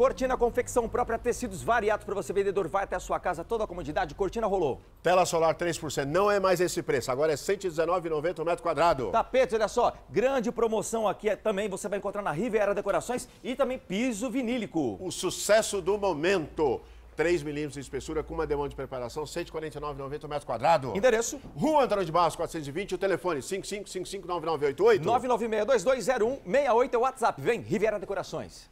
Cortina confecção própria, tecidos variados para você, vendedor. Vai até a sua casa, toda a comodidade. Cortina rolou. Tela solar 3%, não é mais esse preço, agora é R$ 119,90 o metro quadrado. Tapete, olha só, grande promoção aqui é, também você vai encontrar na Riviera Decorações e também piso vinílico. O sucesso do momento. 3 milímetros de espessura com uma demanda de preparação, R$ 149,90 o metro quadrado. Endereço Rua Antônio de Barros, 420, o telefone 55559988. 996220168 é o WhatsApp. Vem, Riviera Decorações.